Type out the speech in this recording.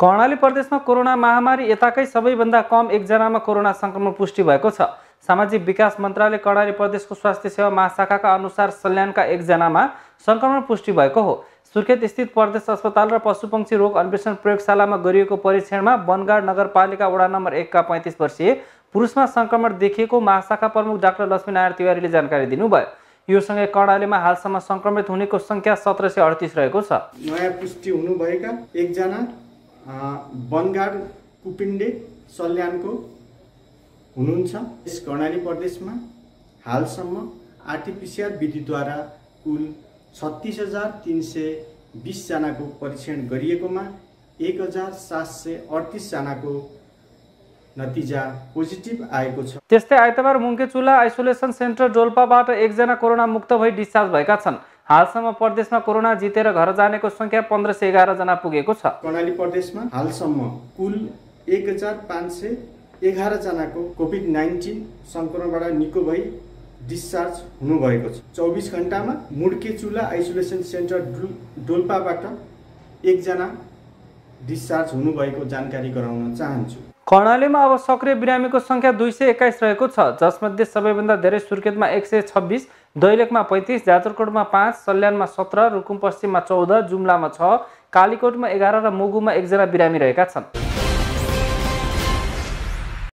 कर्णाली प्रदेशमा कोरोना महामारी यताकै सबैभन्दा कम एकजनामा कोरोना सङ्क्रमण पुष्टि भएको छ। सामाजिक विकास मन्त्रालय कर्णाली प्रदेशको स्वास्थ्य सेवा महाशाखाका अनुसार सल्यानका एकजनामा सङ्क्रमण पुष्टि भएको हो। सुर्खेत स्थित प्रदेश अस्पताल र पशुपक्षी रोग अन्वेषण प्रयोगशालामा गरिएको परीक्षणमा वनगाड नगरपालिका वडा नम्बर एकका पैँतिस वर्षीय पुरुषमा सङ्क्रमण देखिएको महाशाखा प्रमुख डाक्टर लक्ष्मीनारायण तिवारीले जानकारी दिनुभयो। यो सँगै कर्णालीमा हालसम्म सङ्क्रमित हुनेको सङ्ख्या सत्र सय अडतिस रहेको छ। नयाँ पुष्टि हुनुभएका एकजना वनगाड कुपिण्डे सल्यानको हुनुहुन्छ। यस कर्णाली प्रदेशमा हालसम्म आरटिपिसिआर विधिद्वारा कुल छत्तिस हजार तिन सय बिसजनाको परीक्षण गरिएकोमा एक हजार सात सय अडतिसजनाको नतिजा पोजिटिभ आएको छ। त्यस्तै आइतबार मुङ्केचुला आइसोलेसन सेन्टर डोल्पाबाट एकजना कोरोना मुक्त भई डिस्चार्ज भएका छन्। हालसम्म प्रदेशमा कोरोना जितेर घर जानेको सङ्ख्या पन्ध्र सय एघारजना पुगेको छ। कर्णाली प्रदेशमा हालसम्म कुल एक हजार पाँच सय एघारजनाको कोभिड नाइन्टिन सङ्क्रमणबाट निको भई डिस्चार्ज हुनुभएको छ। चौबिस घन्टामा मुड्के चुला आइसोलेसन सेन्टर डुल डोल्पाबाट एकजना डिस्चार्ज हुनुभएको जानकारी गराउन चाहन्छु। कर्णालीमा अब सक्रिय बिरामीको सङ्ख्या दुई सय एक्काइस रहेको छ जसमध्ये सबैभन्दा धेरै सुर्खेतमा एक सय छब्बिस दैलेखमा पैँतिस जाजरकोटमा पाँच सल्यानमा सत्र रुकुम पश्चिममा चौध जुम्लामा छ कालीकोटमा एघार र मुगुमा एकजना बिरामी रहेका छन्।